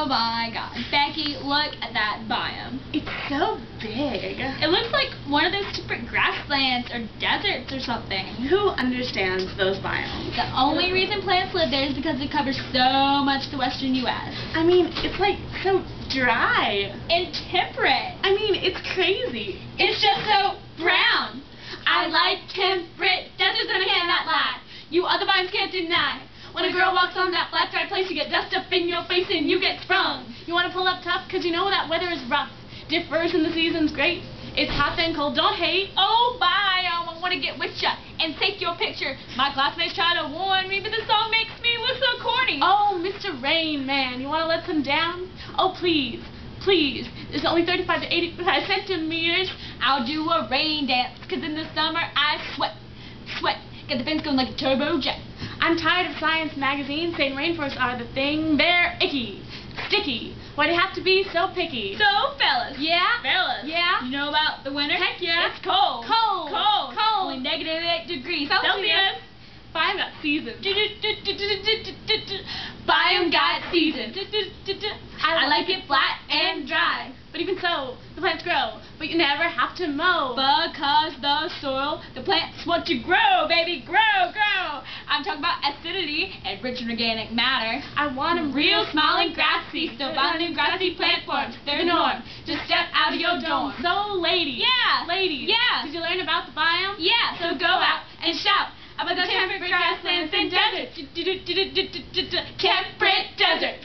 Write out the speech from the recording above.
Oh my god. Becky, look at that biome. It's so big. It looks like one of those different grasslands or deserts or something. Who understands those biomes? The only reason plants live there is because it covers so much the western U.S. I mean, it's like so dry. And temperate. I mean, it's crazy. It's just so brown. I like temperate deserts and I cannot lie. You other vines can't deny. When a girl walks on that flat, dry place, you get dust up in your face and you get sprung. You want to pull up tough because you know that weather is rough. Differs in the seasons, great. It's hot and cold, don't hate. Oh, bye, I want to get with ya and take your picture. My classmates try to warn me, but the song makes me look so corny. Oh, Mr. Rain Man, you want to let them down? Oh, please, please. It's only 35 to 85 centimeters. I'll do a rain dance, because in the summer I sweat, sweat. Get the fence going like a turbo jet. I'm tired of Science magazines saying rainforests are the thing. They're icky, sticky. Why do you have to be so picky? So, fellas. Yeah? Fellas. Yeah? You know about the winter? Heck yeah. It's cold. Cold. Cold. Cold. Only negative 8 degrees Celsius. Celsius. Fine, got seasons. Biome got seasons. I like it flat and dry. But even so, the plants grow, but you never have to mow. Because the soil, the plants want to grow, baby, grow, grow. I'm talking about acidity and rich in organic matter. I want them Real small and grassy, still found in grassy plant forms. They're the norm. Just step out of your dorm. So, ladies. Yeah. Ladies. Yeah. Did you learn about the biome? Yeah, so go out and shout about the temperate grasslands and deserts. Temperate deserts.